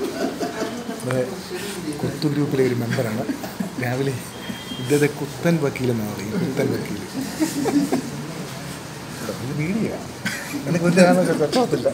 നമ്മുടെ കുത്തു ഗ്രൂപ്പിലെ ഒരു മെമ്പറാണ്. രാവിലെ ഇദ്ദേഹത്തെ കുത്തൻ വക്കീൽ എന്നാണ് പറയും. കുത്തൻ വക്കീൽ. ഇത് വീഡിയോ എനിക്ക് പറ്റാത്തില്ല